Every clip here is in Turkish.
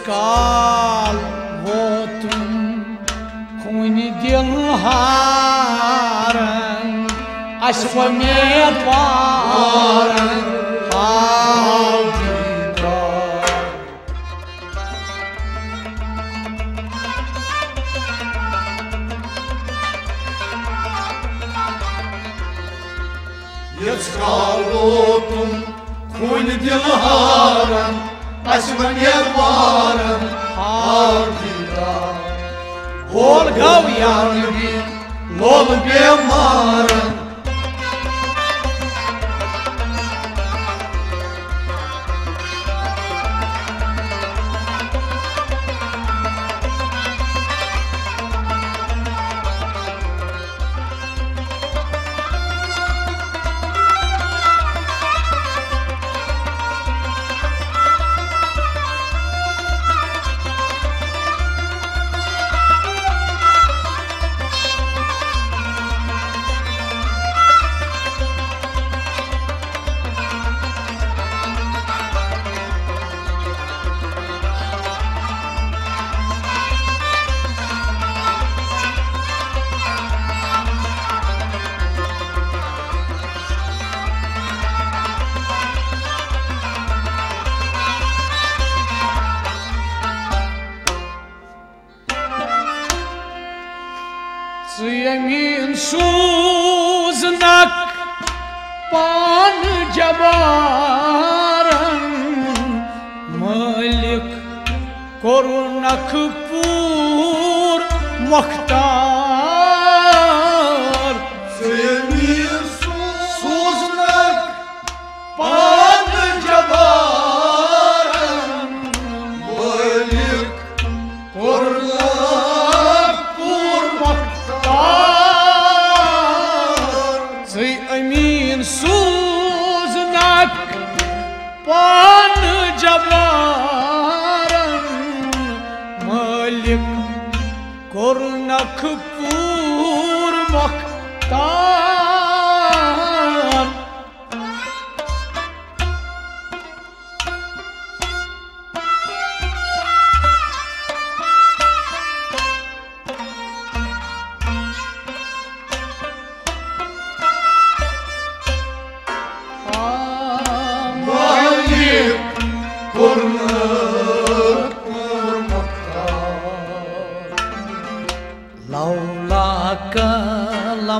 Yaskal votum kuni dilharın Aşkı medvarım havdidar Yaskalotum Kuni dilharım Aşkını yakarım Havdidar Ol goyan bir Lol bemarım Yemin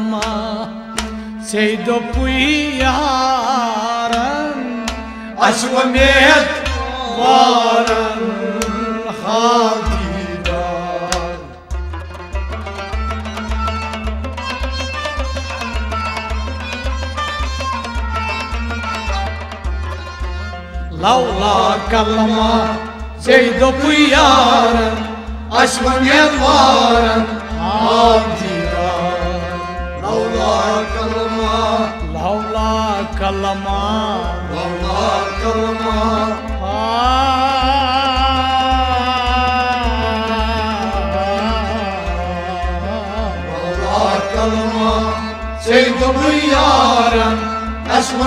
ama Seydopu yarın Aşk ümit varın Hadidan Lavla kalma Seydopu yarın Aşk ümit varın Lavla kalma Lavla kalma Lavla kalma kalama Seydo puyaran Aşkı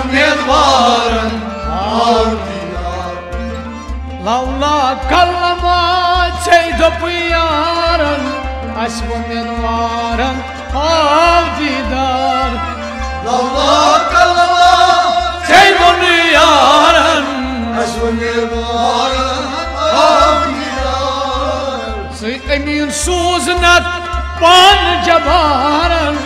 varan Avdidar avcıdar Allah Allah Sen bunu yarın Aşkını varın avcıdar Sıkımın suzunat Ban cebarın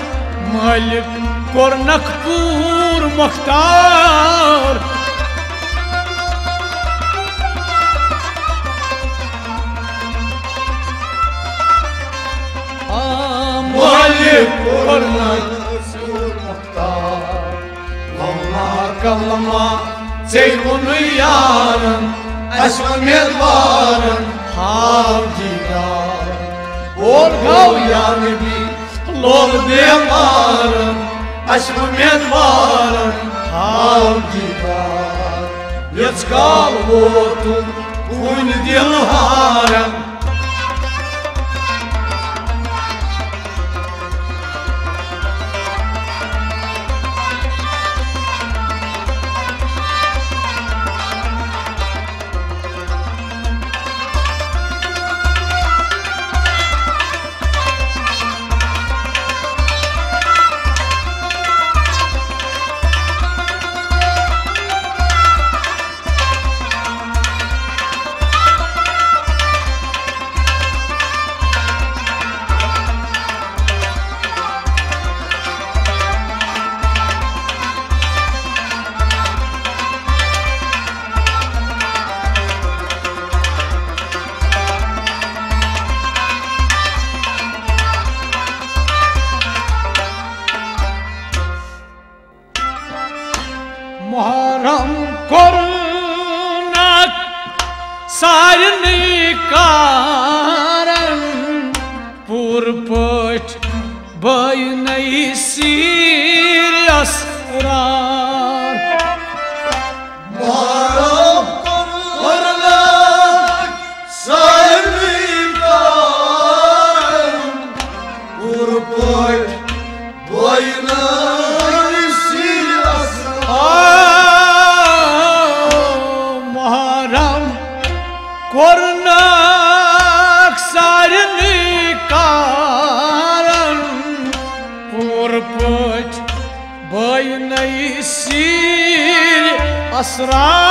Malik kornak bur muhtar kornak sur muhtar Lavla kalma Ceyhunu yarın Esme medvarın Havdidar Orgav ya Nebi Lol demarın Esme medvarın Havdidar Yetkal votun Kun dilharın Purpăci băinăi sirias rar asrar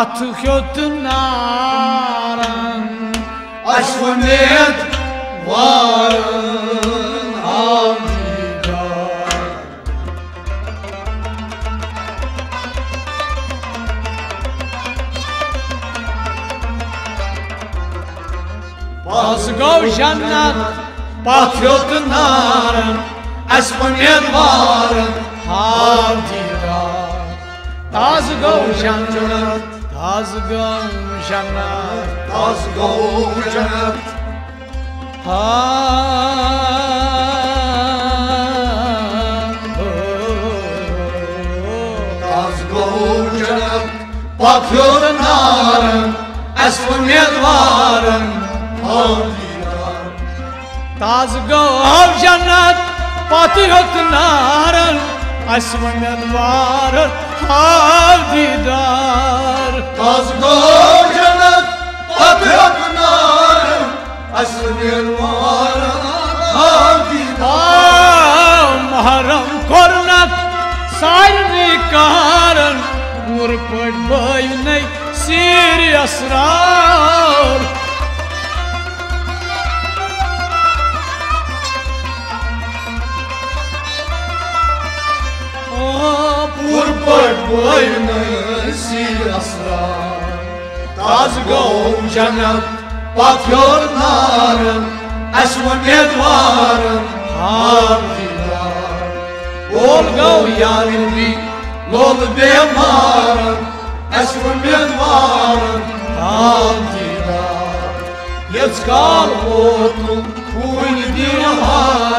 patıhöt naran. Aşkımet varın avdidar Taz gau jannat Patriot narın Aşkımet varın havdidar Taz gau jannat Taz gau jannat Az cennet. Ha Az cennet. Patriot narın Aşkımet varın avdidar Taz gav jannat patyot naran Havdidar. Az cennet Patriot narın Aşkımet varın avdidar Ah, Maharam kornak sarvi karan Urpad bayunay siri asrar Urpăt boynă si asra. Taz cennet Patriot narın Aşkımet varın avdidar Olgav yarim bi Lol bemarın Aşkımet varın avdidar Yetkal otlum Kul dilharın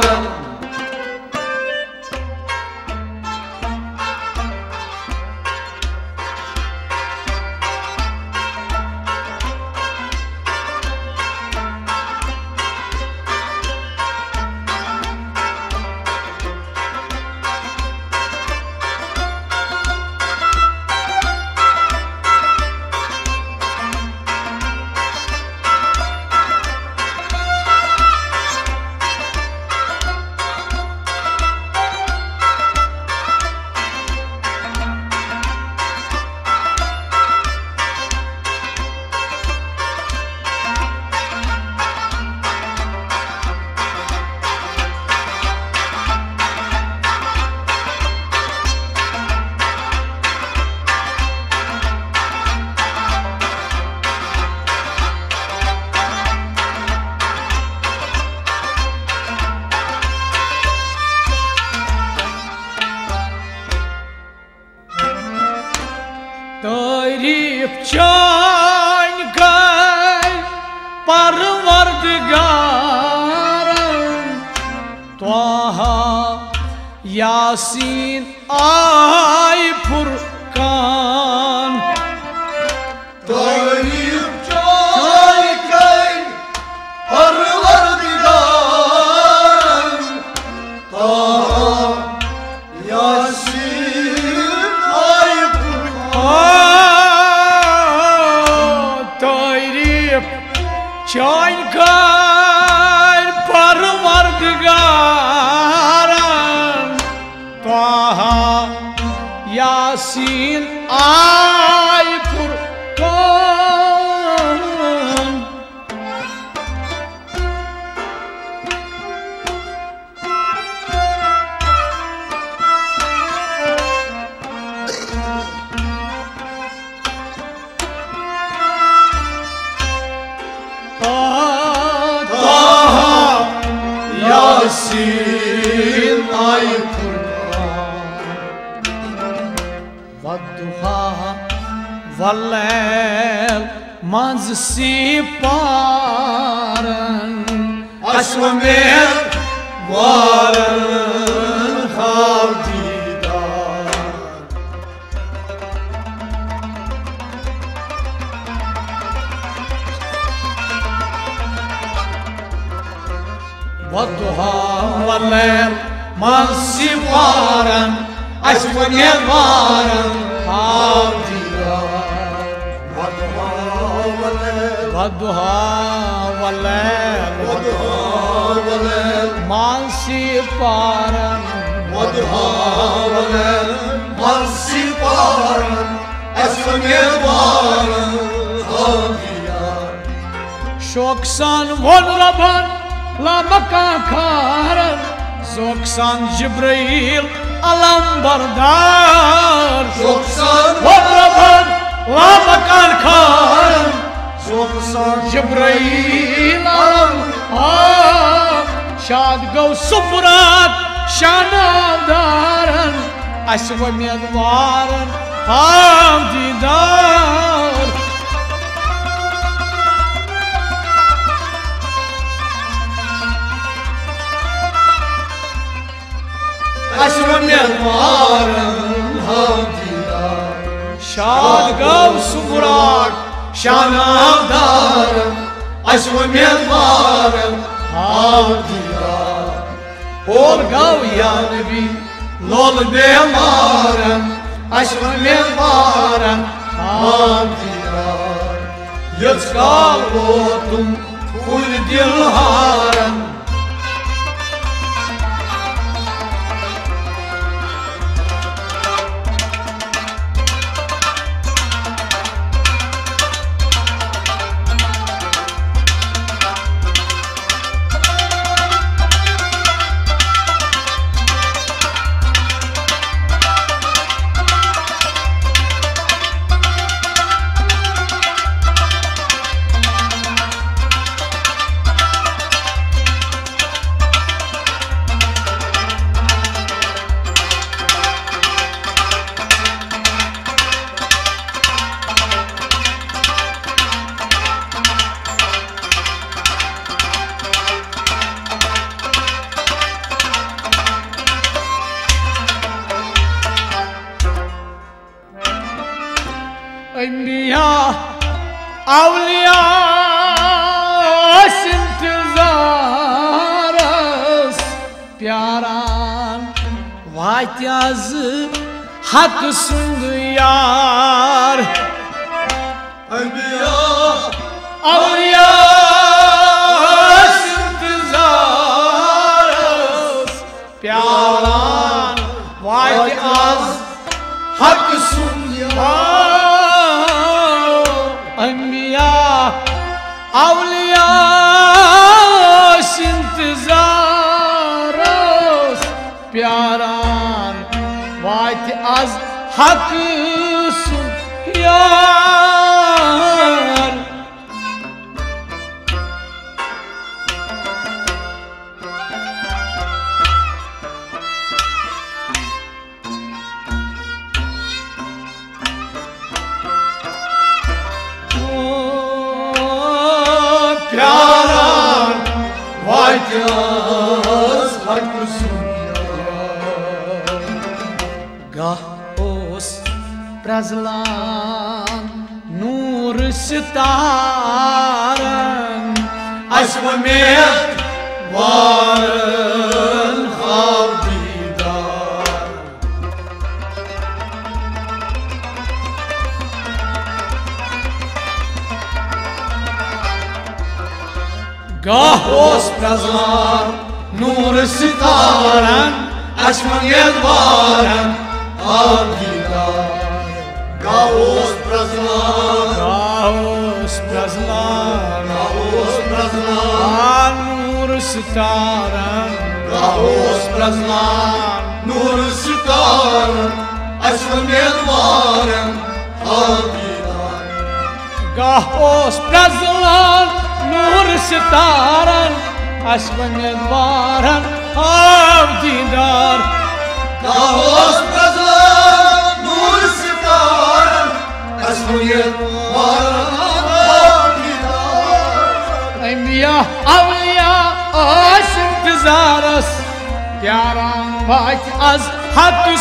seen. I ah. والضحى والليل منز سيبارن Aşmemet varın havdidar والضحى والليل منز سيبارن أشوى يبارن havdidar Vadha velel والضحى والليل Vadha velel من سيبارن Vadha velel Marsiparın Aşmemet varın havdidar شوكسان والربان لا مكان alan bardar Çok sarmadan la bakar kar Çok sar Cibrail ah Şad gav sufrat şanadaran Asva medvaran Ham didar ميدوارن هام ديدار Aşmemet varın havdidar شاد قو صفرات Şanavdarım Aşmemet varın havdidar Or gavyan bi lol bemarım Aşmemet varın havdidar Yıçkal otum kul dilharım انبياء hak sundu haklısın yar. Oh, pyaram, vay kız برزلان نور ستارن اشوميت وارن خالدي دار قهوس برزلان نور ستارن اشوميت وارن Naos Praslan Naos Praslan Naos Praslan Anur Sitaran Naos Praslan Nur Sitaran Aşkın yelvarım Habidan Gahos Praslan Nur Sitaran Aşkın yelvarım Habidan Gahos Praslan Havdidar Enbiya avliya aş intizarız Yaran vakt az hakkı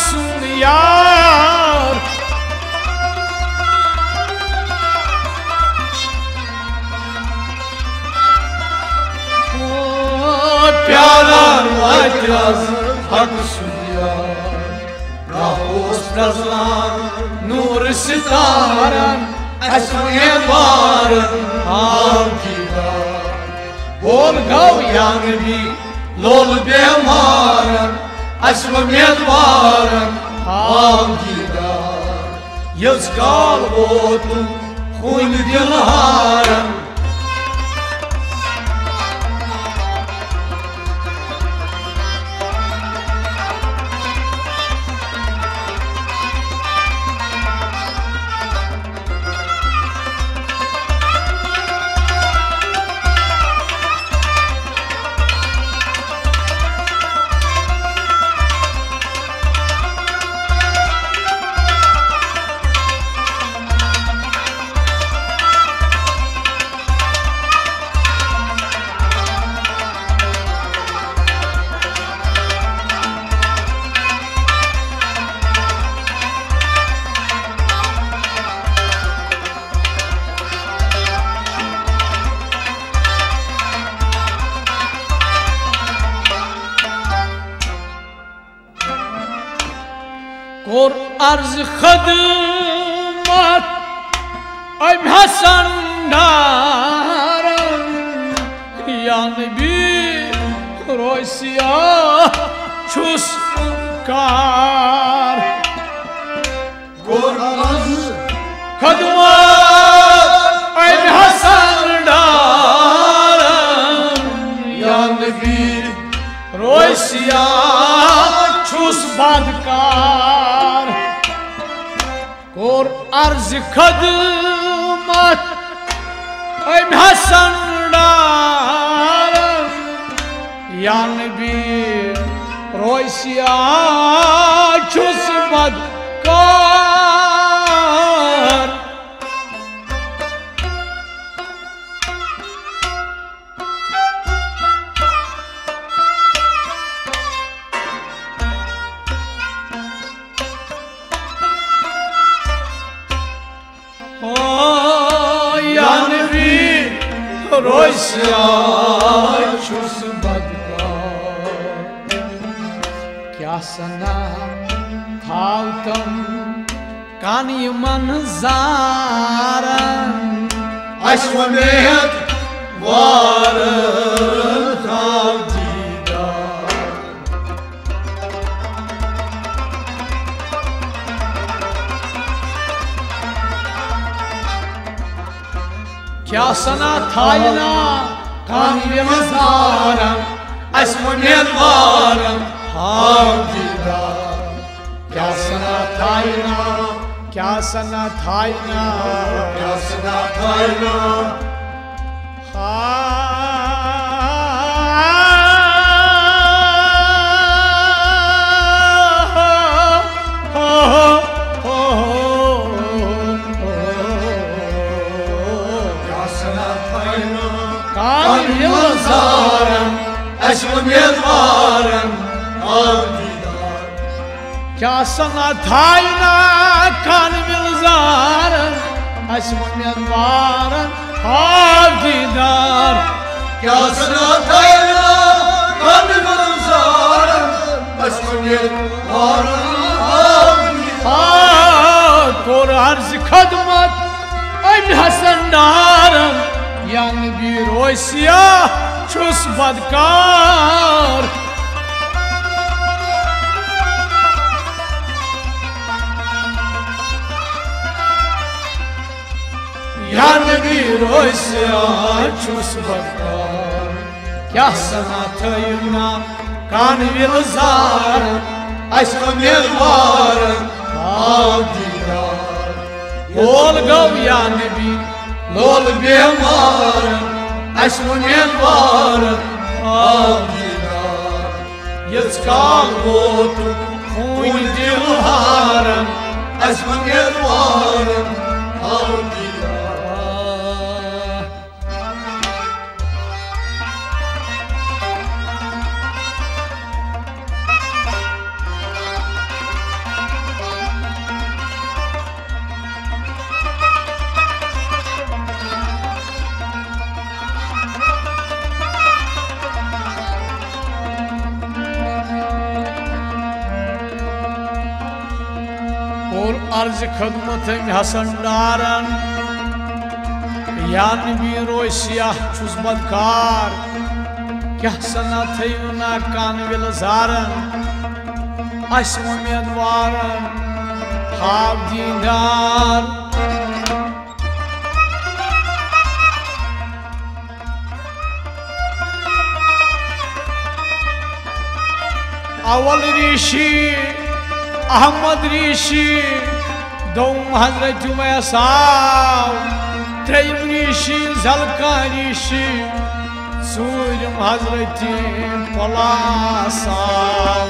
yar. Pyaran vajras hak suya Sitaran Aşkı varın havdidar Bol gavyan bi lol bemaran Aşkı varın havdidar Yaz kalbotu Hun dilharan Daran Yan bir roy siyah Çus kar. Gormaz Khidmat Ay Hasan daran yan bir roy siyah Çus badkar Kor arz khidmat Ay Hasan daran Yan bir roy siyah سیاچس بدلا کیا سنا تھاوتم کانی منظارن اشونیت وارن ياسنا تاينا تاينا مزارا اسمني الغارا حمدي دارا ياسنا تاينا ياسنا تاينا ياسنا تاينا خا çarem Eşrim yedvarem Avdidar Kya sana tayna kalbim zarem Eşrim yedvarem Avdidar Kya sana tayna kalbim zarem Eşrim yedvarem Kor arz kadmat En hasen Yan bir oy Çus badkar Yan bir oy siyah Çus badkar Kya sanatıyla kan vilzarım Aşk umeedvarım Av didar Ol gav ya nebi Lol bemarım أشمن ينظر آمدار يسكال بوت خوين دي وهارم أشمن ينظر آمدار از خدمت حسن دارن یان بیرو سیاه چوز بدکار که حسنا تیونا کانویل زارن اس امیدوارن خواب دیندار اول ریشی احمد ریشی Dom Hazreti Veysal Teymrişi Zelkanişi Sulim Hazreti Polasal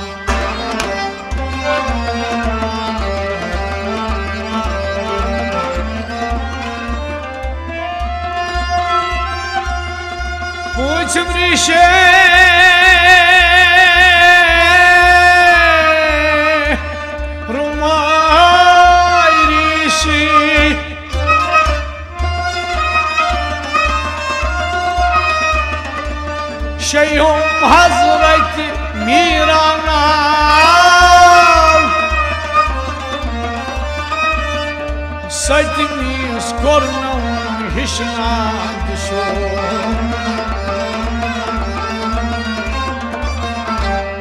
Puçum Rişi Şeyhum Hazreti Mirana. Saydiniz kornağın hişna düşün.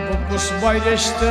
Bu kus bayleşti